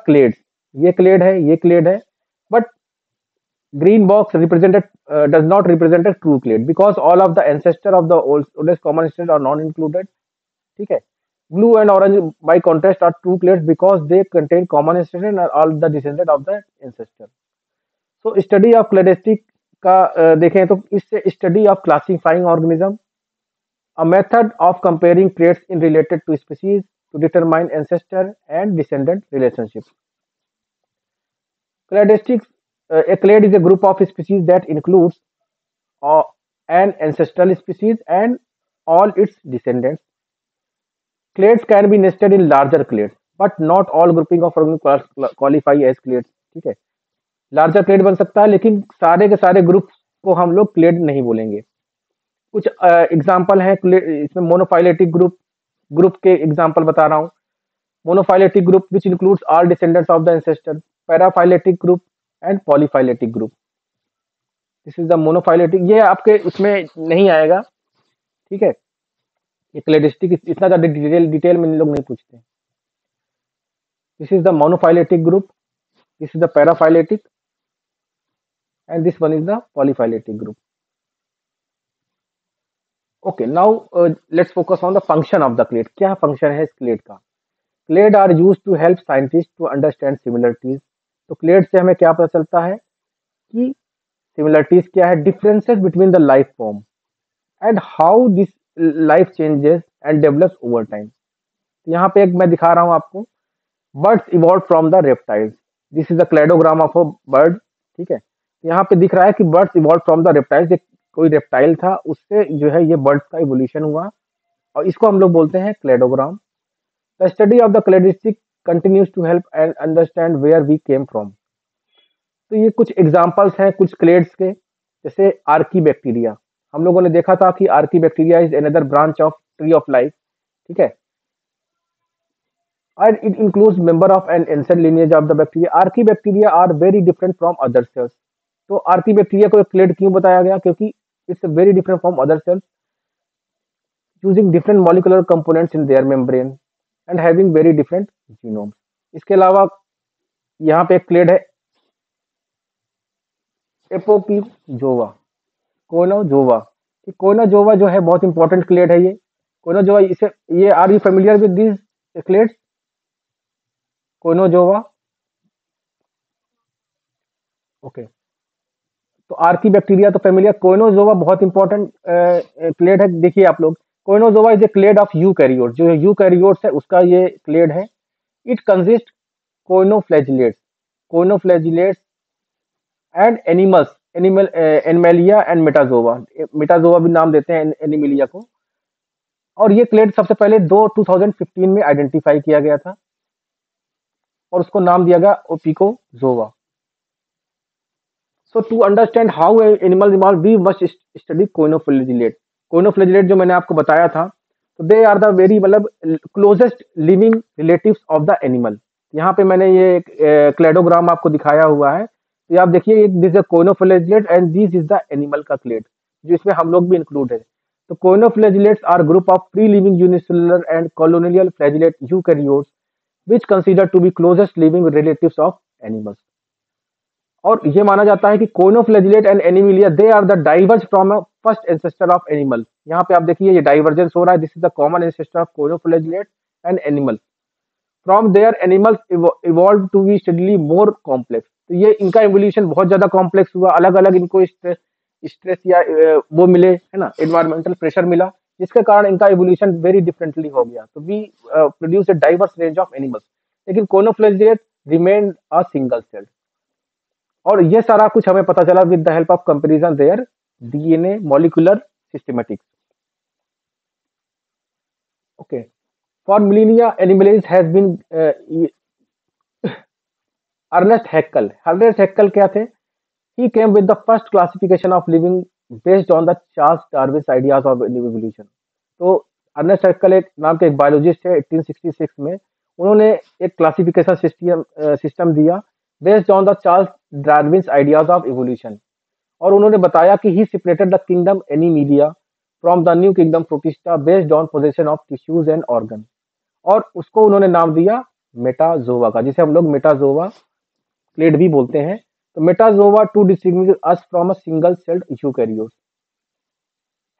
ये क्लेड है ये क्लेड है but green box represented does not represented true clade because all of the ancestor of dust common state are not included ठीक है blue and orange by contrast are true clade because they contain common state of the ancestor so study of cladistic का uh, देखें तो इससे study of classifying organism A method of comparing traits in related to species to determine ancestor and descendant relationship. Cladistics, uh, a clade is a group of species that includes uh, an ancestral species and all its descendants. Clades can be nested in larger clades, but not all grouping of organisms qualify as clades. ठीक है larger clade बन सकता है लेकिन सारे के सारे group को हम लोग क्लेड नहीं बोलेंगे कुछ एग्जाम्पल हैं इसमें मोनोफाइलेटिक ग्रुप ग्रुप के एग्जाम्पल बता रहा हूँ monophyletic group which includes all descendants of the ancestor paraphyletic group and polyphyletic group this is the monophyletic ये आपके उसमें नहीं आएगा ठीक है ये क्लेडिस्टिक इतना ज़्यादा डिटेल डिटेल में लोग नहीं पूछते this is the monophyletic group this is the paraphyletic and this one is the polyphyletic group okay now let's focus on the function of the clade क्या फंक्शन है इस क्लेट का clade are use to help scientist to understand similarities तो clade से हमें क्या पता चलता है कि सिमिलरिटीज क्या है differences between the life form and how this life changes and develops over time यहाँ पे एक मैं दिखा रहा हूँ आपको birds evolve from the reptiles this is the cladogram of a bird ठीक है यहाँ पे दिख रहा है कि birds evolve from the reptiles कोई रेप्टाइल था उससे जो है ये बर्ड्स का इवोल्यूशन हुआ और इसको हम लोग बोलते हैं cladogram the study of the cladistic continues to help and understand where we came from तो ये कुछ एग्जाम्पल्स हैं कुछ क्लेड्स के जैसे आर्की बैक्टीरिया हम लोगों ने देखा था कि archaebacteria is another branch of tree of life ठीक है and it include member of an an lineage of the bacteria archaebacteria are very different from other cells तो आर्की बैक्टीरिया को एक क्लेड क्यों बताया गया क्योंकि it's very different from other cells using different molecular components in their membrane and having very different genomes इसके अलावा यहाँ पे एक क्लेड है एपोपीजोवा कोनोजोवा कोनोजोवा जो है बहुत इंपॉर्टेंट क्लेड है ये कोनोजोवा इसे ये are you familiar with this clades choanozoa okay okay. तो आरती बैक्टीरिया तो फेमिलिया कोइनोजोवा बहुत इंपॉर्टेंट क्लेड uh, uh, है देखिए आप लोग choanozoa is a clade of eukaryote जो यू कैरियोट्स है उसका ये क्लेड है it consist choanoflagellates choanoflagellates and animals animal animalia and metazoa metazoa भी नाम देते हैं एनिमेलिया को और ये क्लेड सबसे पहले दो 2015 में आइडेंटिफाई किया गया था और उसको नाम दिया गया ओपिकोजोवा so to understand how animal evolve we must study choanoflagellate choanoflagellate जो मैंने आपको बताया था तो दे आर द वेरी मतलब closest living relative of the animal यहाँ पे मैंने ये क्लेडोग्राम आपको दिखाया हुआ है तो आप देखिए this is choanoflagellate and this is the animal का क्लेट जो इसमें हम लोग भी इंक्लूड है तो choanoflagellates are group of free living unicellular and colonial flagellate eukaryotes which consider to be closest living relatives of animals और ये माना जाता है कि choanoflagellate and animalia they are the diverse from first ancestor of animal यहाँ पे आप देखिए ये डाइवर्जेंस हो रहा है this is the common ancestor of choanoflagellate and animal from there animal evolve to be steadily more complex तो ये इनका एवोल्यूशन बहुत ज्यादा कॉम्प्लेक्स हुआ अलग अलग इनको स्ट्रेस स्ट्रेस या वो मिले है ना एनवायरमेंटल प्रेशर मिला जिसके कारण इनका एवोल्यूशन वेरी डिफरेंटली हो गया तो we produce a diverse range of animals लेकिन choanoflagellate remain a single celled और ये सारा कुछ हमें पता चला with the help of comparison their DNA molecular systematics okay for millennia animals has been Ernest Haeckel Ernest Haeckel क्या थे he came with the first classification of living based on the Charles Darwin ideas of evolution तो Ernest Haeckel एक नाम के एक biologist है 1866 में उन्होंने एक क्लासिफिकेशन सिस्टम सिस्टम दिया based on the Charles Darwin ideas of evolution और उन्होंने बताया कि he separated the kingdom animalia from the new kingdom protista based on position of tissues and organ और उसको उन्होंने नाम दिया मेटाजोवा का जिसे हम लोग मेटाजोवा क्लेड भी बोलते हैं तो metazoa to distinguish from a single celled eukaryotes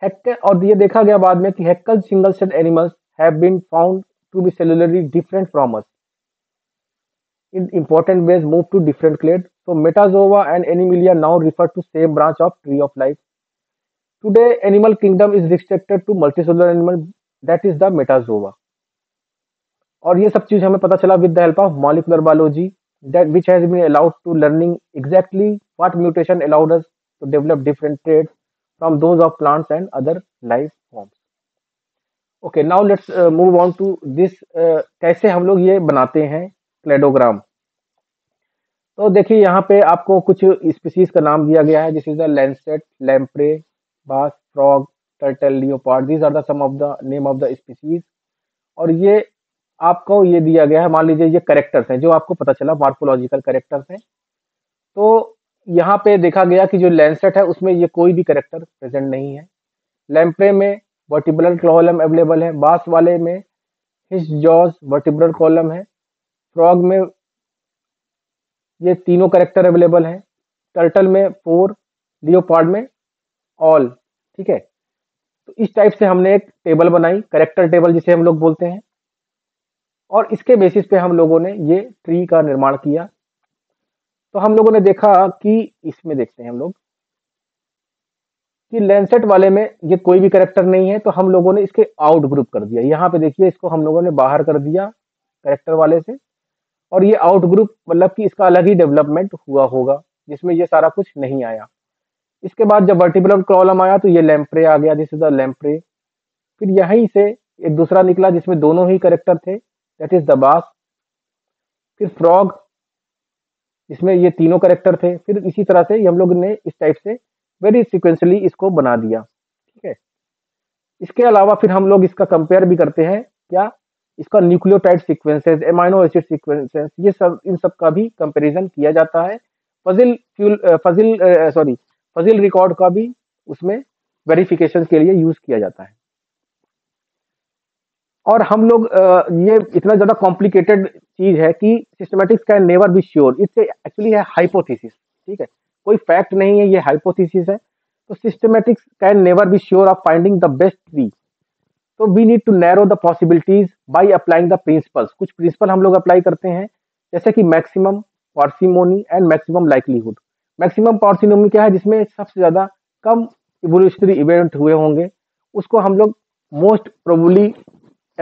Hector और ये देखा गया बाद में कि Haeckel single celled animals have been found to be cellularly different from us in important ways move to different clade So metazoa and animalia now refer to same branch of tree of life. Today, animal kingdom is restricted to multicellular animal that is the metazoa. और ये सब चीज हमें पता चला with the help of molecular biology that which has been allowed to learning exactly what mutation allowed us to develop different traits from those of plants and other life forms. Okay, now let's uh, move on to this. Uh, कैसे हम लोग ये बनाते हैं cladogram तो देखिए यहाँ पे आपको कुछ स्पीसीज का नाम दिया गया है this is the lancet lamprey bass frog turtle leopard these are the some of the name of the species और ये आपको ये दिया गया है मान लीजिए ये करेक्टर्स हैं जो आपको पता चला मार्फोलॉजिकल करेक्टर्स हैं तो यहाँ पे देखा गया कि जो लैंसेट है उसमें ये कोई भी करेक्टर प्रेजेंट नहीं है लैम्प्रे में वर्टिब्रल कॉलम अवेलेबल है बास वाले में हिस्स जॉज वर्टिब्रल कॉलम है फ्रॉग में ये तीनों करेक्टर अवेलेबल हैं टर्टल में फोर लियोपार्ड में ऑल ठीक है तो इस टाइप से हमने एक टेबल बनाई करेक्टर टेबल जिसे हम लोग बोलते हैं और इसके बेसिस पे हम लोगों ने ये ट्री का निर्माण किया तो हम लोगों ने देखा कि इसमें देखते हैं हम लोग कि लेंसेट वाले में ये कोई भी करेक्टर नहीं है तो हम लोगों ने इसके आउट ग्रुप कर दिया यहाँ पे देखिए इसको हम लोगों ने बाहर कर दिया करेक्टर वाले से और ये आउट ग्रुप मतलब कि इसका अलग ही डेवलपमेंट हुआ होगा जिसमें ये सारा कुछ नहीं आया इसके बाद जब वर्टिब्रल क्रॉलम आया तो ये लैम्प्रे आ गया दिस इज द लैम्प्रे फिर यहीं से एक दूसरा निकला जिसमें दोनों ही करेक्टर थे दैट इज द बास फिर फ्रॉग इसमें ये तीनों करेक्टर थे फिर इसी तरह से हम लोग ने इस टाइप से वेरी सिक्वेंसली इसको बना दिया ठीक है इसके अलावा फिर हम लोग इसका कंपेयर भी करते हैं क्या इसका nucleotide sequences amino acid sequences ये सब इन सब का भी कंपैरिजन किया जाता है fossil fuel fossil sorry fossil record का भी उसमें वेरिफिकेशन के लिए यूज किया जाता है और हम लोग ये इतना ज्यादा कॉम्प्लिकेटेड चीज है कि systematics can never be sure इससे एक्चुअली है हाइपोथेसिस ठीक है कोई फैक्ट नहीं है ये हाइपोथेसिस है तो systematics can never be sure of finding the best we तो we need to narrow the possibilities by applying the principles कुछ प्रिंसिपल हम लोग अप्लाई करते हैं जैसे कि maximum parsimony and maximum likelihood maximum parsimony क्या है जिसमें सबसे ज़्यादा कम इवोल्यूशनरी इवेंट हुए होंगे उसको हम लोग मोस्ट प्रोबली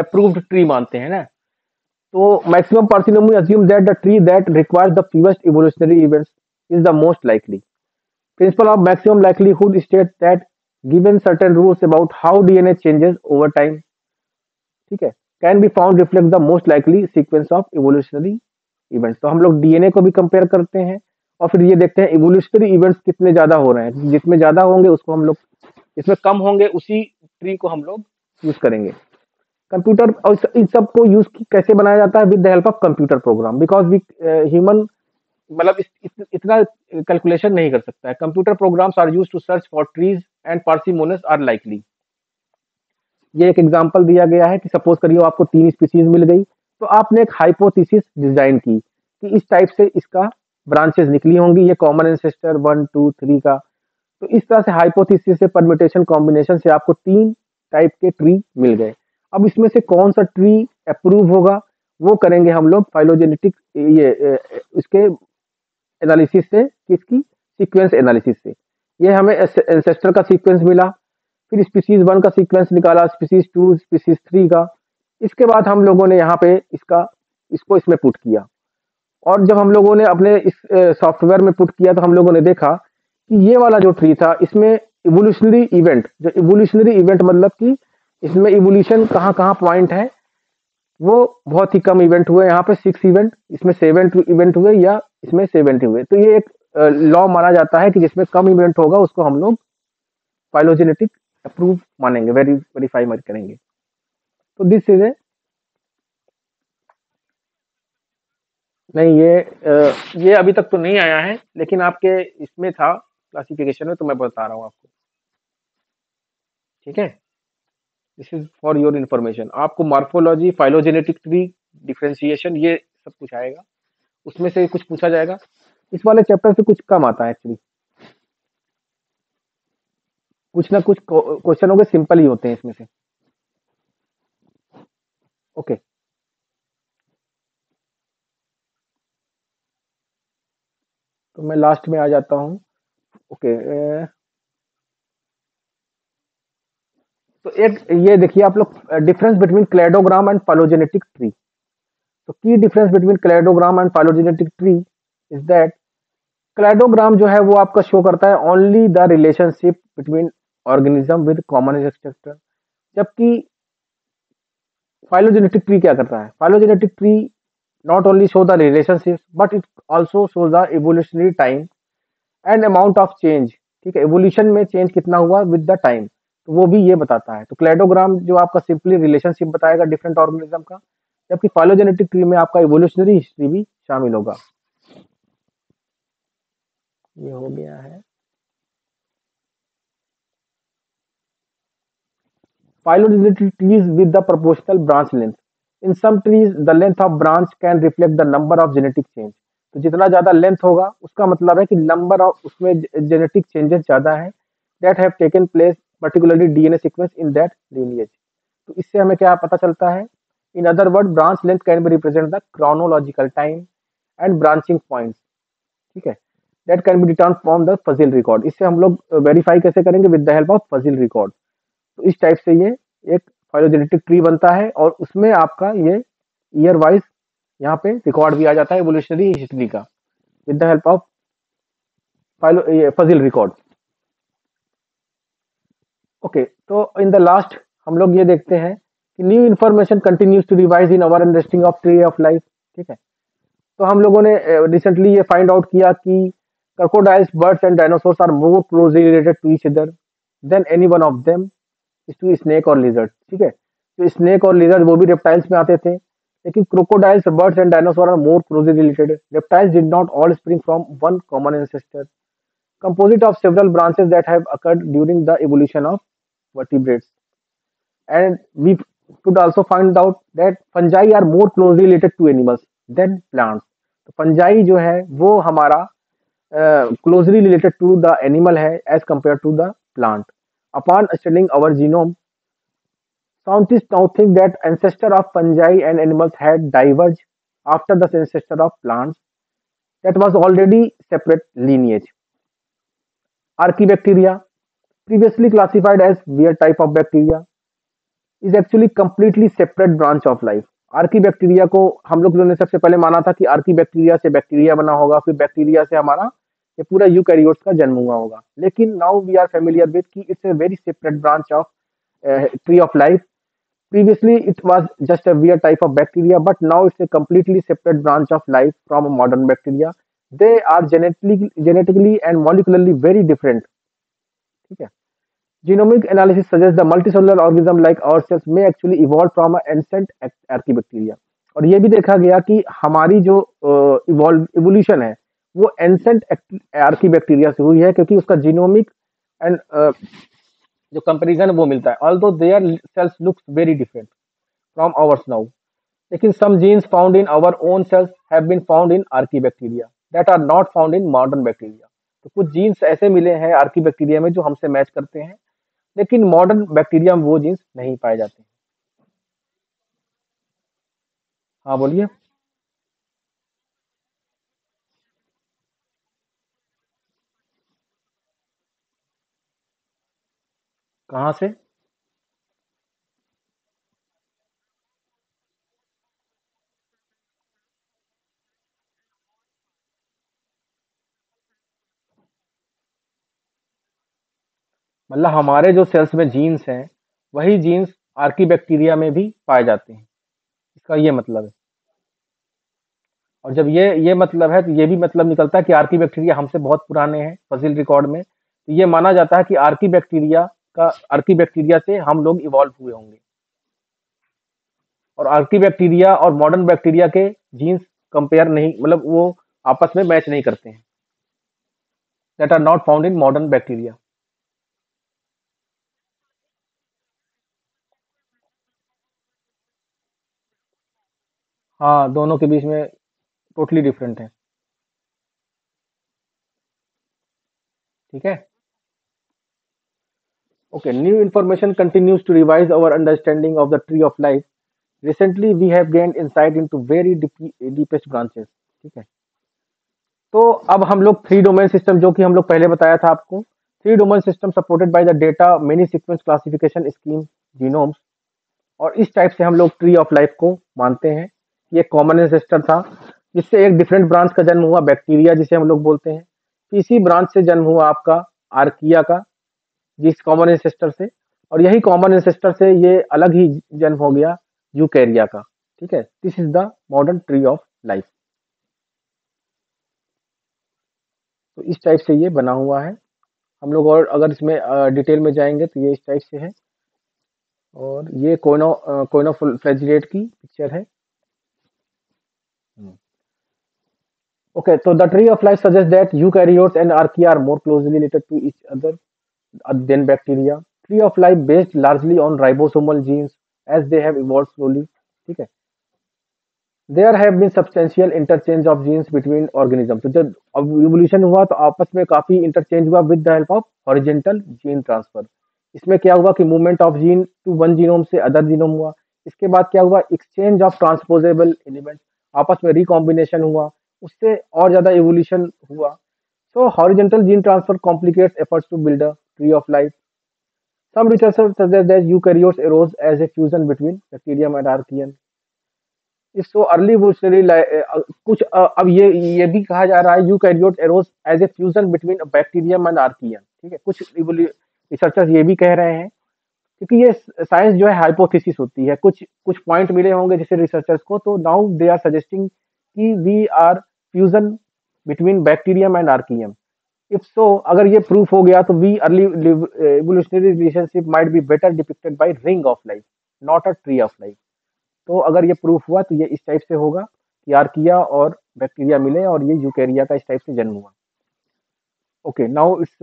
अप्रूव्ड ट्री मानते हैं ना तो maximum parsimony assume that the tree that requires the fewest evolutionary events is the most likely principle of maximum likelihood state that given certain rules about how DNA changes over time. ठीक है can be found reflect the most likely sequence of evolutionary events तो हम लोग DNA को भी compare करते हैं और फिर ये देखते हैं इवोल्यूशनरी इवेंट्स कितने ज्यादा हो रहे हैं जिसमें ज्यादा होंगे उसको हम लोग इसमें कम होंगे उसी ट्री को हम लोग यूज करेंगे कंप्यूटर और इन सब को यूज कैसे बनाया जाता है with the help of computer program because we human मतलब इतना कैलकुलेशन नहीं कर सकता है computer programs are use to search for trees and parsimonious are likely ये एक एग्जाम्पल दिया गया है कि सपोज करिए आपको तीन स्पीसीज मिल गई तो आपने एक हाइपोथीसिस डिजाइन की कि इस टाइप से इसका ब्रांचेस निकली होंगी ये common ancestor one two three का तो इस तरह से हाइपोथीसिस से परमिटेशन कॉम्बिनेशन से आपको तीन टाइप के ट्री मिल गए अब इसमें से कौन सा ट्री अप्रूव होगा वो करेंगे हम लोग फाइलोजेनेटिक ये इसके एनालिसिस से किसकी सीक्वेंस एनालिसिस से ये हमें एंसेस्टर का सीक्वेंस मिला फिर स्पीसीज वन का सीक्वेंस निकाला स्पीसीज टू स्पीसीज थ्री का इसके बाद हम लोगों ने यहाँ पे इसका इसको इसमें पुट किया और जब हम लोगों ने अपने इस सॉफ्टवेयर में पुट किया तो हम लोगों ने देखा कि ये वाला जो ट्री था इसमें इवोल्यूशनरी इवेंट जो इवोल्यूशनरी इवेंट मतलब कि इसमें इवोल्यूशन कहाँ कहाँ पॉइंट है वो बहुत ही कम इवेंट हुए यहाँ पे सिक्स इवेंट इसमें सेवन इवेंट हुए या इसमें सेवेंटी हुए तो ये एक लॉ माना जाता है कि जिसमें कम इवेंट होगा उसको हम लोग फाइलोजेनेटिक अप्रूव मानेंगे वेरी वेरीफाई करेंगे तो दिस इज ए नहीं ये ये अभी तक तो नहीं आया है लेकिन आपके इसमें था क्लासिफिकेशन में तो मैं बता रहा हूँ आपको ठीक है this is for your information आपको मार्फोलॉजी फाइलोजेनेटिक भी डिफ्रेंसिएशन ये सब कुछ आएगा उसमें से कुछ पूछा जाएगा इस वाले चैप्टर से कुछ कम आता है एक्चुअली कुछ ना कुछ क्वेश्चनों के सिंपल ही होते हैं इसमें से ओके तो मैं लास्ट में आ जाता हूं ओके तो एक ये देखिए आप लोग difference between cladogram and phylogenetic tree तो key difference between cladogram and phylogenetic tree is that cladogram जो है वो आपका शो करता है only the relationship between organism with common structure जबकि फाइलोजेनेटिक ट्री क्या करता है phylogenetic tree not only show the relationship but it also show the evolutionary time and amount of change ठीक है एवोल्यूशन में चेंज कितना हुआ विद द टाइम तो वो भी ये बताता है तो क्लेडोग्राम जो आपका सिंपली रिलेशनशिप बताएगा डिफरेंट ऑर्गेनिज्म का जबकि फाइलोजेनेटिक ट्री में आपका एवोल्यूशनरी हिस्ट्री भी शामिल होगा ये हो गया है phylogenetic trees with the proportional branch length. In some trees, the length of branch can reflect the number of genetic change. तो जितना ज्यादा लेंथ होगा उसका मतलब है कि नंबर ऑफ उसमें जेनेटिक चेंजेस ज्यादा है that have taken place particularly DNA sequence in that lineage तो इससे हमें क्या पता चलता है in other word branch length can be represent the chronological time and branching point ठीक है that can be written from the fossil record इससे हम लोग वेरीफाई uh, कैसे करेंगे with the help of fossil record तो इस टाइप से ये एक फाइलोजेनेटिक ट्री बनता है और उसमें आपका ये ईयर वाइज यहाँ पे रिकॉर्ड भी आ जाता है एवोल्यूशनरी हिस्ट्री का with the help of phylo fossil record okay तो इन द लास्ट हम लोग ये देखते हैं कि new information continues to revise in our understanding of tree of life ठीक है तो हम लोगों ने रिसेंटली uh, ये फाइंड आउट किया कि Crocodiles, birds, and dinosaurs are more closely related to each other than any one of them is to snake or lizard. theek hai to snake or lizard wo bhi reptiles mein aate the lekin crocodiles, birds, and dinosaurs are more closely related. Reptiles did not all spring from one common ancestor. Composite of several branches that have occurred during the evolution of vertebrates. And we could also find out that fungi are more closely related to animals than plants. तो fungi jo hai wo hamara Uh, closely related to the animal as compared to the plant. Upon studying our genome, scientists now think that ancestor of fungi and animals had diverged after the ancestor of plants that was already separate lineage. Archaebacteria, previously classified as weird type of bacteria, is actually completely separate branch of life. Archaebacteria को हम लोग ने सबसे पहले माना था कि archaebacteria से बैक्टीरिया बना होगा फिर बैक्टीरिया से हमारा ये पूरा यू का जन्म हुआ होगा लेकिन now we are familiar with key it's a very separate branch of tree of life previously it was just a weird type of bacteria but now it's a completely separate branch of life from modern bacteria they are genetically genetically and molecularly very different ठीक है Genomic analysis suggests the multicellular organism like ourselves may actually evolve from an ancient archaebacteria. और ये भी देखा गया कि हमारी जो इवॉल्व इवोल्यूशन है वो एंसेंट आर्कीबैक्टीरिया से हुई है क्योंकि उसका जीनोमिक एंड जो कंपैरिजन वो मिलता है although their cells looks very different from ours now लेकिन some genes found in our own cells have been found in archaebacteria that are not found in modern bacteria तो कुछ jeans ऐसे मिले हैं आर्कीबैक्टीरिया में जो हमसे मैच करते हैं लेकिन मॉडर्न बैक्टीरिया में वो जीन्स नहीं पाए जाते हाँ बोलिए कहाँ से मतलब हमारे जो सेल्स में जीन्स हैं वही जीन्स आर्की बैक्टीरिया में भी पाए जाते हैं इसका ये मतलब है और जब ये ये मतलब है तो ये भी मतलब निकलता है कि आर्की बैक्टीरिया हमसे बहुत पुराने हैं फसिल रिकॉर्ड में तो ये माना जाता है कि आर्की बैक्टीरिया का आर्की बैक्टीरिया से हम लोग इवॉल्व हुए होंगे और आर्की बैक्टीरिया और मॉडर्न बैक्टीरिया के जीन्स कंपेयर नहीं मतलब वो आपस में मैच नहीं करते हैं that are not found in modern bacteria हाँ दोनों के बीच में टोटली डिफरेंट है ठीक है okay new information continues to revise our understanding of the tree of life recently we have gained insight into very deepest branches ठीक है तो अब हम लोग थ्री डोमेन सिस्टम जो कि हम लोग पहले बताया था आपको three domain system supported by the data many sequence classification scheme genomes और इस टाइप से हम लोग ट्री ऑफ लाइफ को मानते हैं ये कॉमन एंसेस्टर था जिससे एक डिफरेंट ब्रांच का जन्म हुआ बैक्टीरिया जिसे हम लोग बोलते हैं इसी ब्रांच से जन्म हुआ आपका आर्किया का जिस कॉमन एंसेस्टर से और यही कॉमन एंसेस्टर से ये अलग ही जन्म हो गया यूकेरिया का ठीक है this is the modern tree of life तो इस टाइप से ये बना हुआ है हम लोग और अगर इसमें डिटेल में जाएंगे तो ये इस टाइप से है और ये कोइनो कोइनो फ्लैजिलेट की पिक्चर है Okay, so the tree of life suggests that eukaryotes and archaea are more closely related to each other than bacteria. Tree of life based largely on ribosomal genes as they have evolved slowly. okay there have been substantial interchange of genes between between so the evolution hua to aapas mein kafi interchange hua with the help of horizontal gene transfer isme kya hua ki movement of gene to one genome se other genome hua iske baad kya hua exchange of transposable elements aapas mein recombination hua उससे और ज़्यादा evolution हुआ so horizontal gene transfer complicates efforts to build a tree of life some researchers suggest that eukaryotes arose as a fusion between bacterium and archaean. If so, early evolutionary eh, uh, कुछ uh, अब ये ये भी कहा जा रहा है eukaryote arose as a fusion between bacterium and archaean ठीक है कुछ रिसर्चर्स ये भी कह रहे हैं क्योंकि ये साइंस जो है हाइपोथेसिस होती है कुछ कुछ पॉइंट मिले होंगे जैसे रिसर्चर्स को तो नाउ दे आर सजेस्टिंग कि we are fusion between bacterium and archaeum if so अगर ये प्रूफ हो गया तो we early evolutionary relationship might be better depicted by ring of life not a tree of life तो अगर ये proof हुआ तो ये इस टाइप से होगा कि आर्किया और बैक्टीरिया मिले और ये यूकेरिया का इस टाइप से जन्म हुआ okay now it's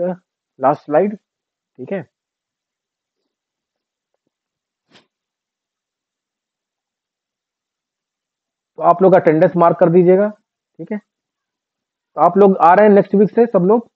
last slide ठीक है तो आप लोग अटेंडेंस मार्क कर दीजिएगा ठीक है तो आप लोग आ रहे हैं नेक्स्ट वीक से सब लोग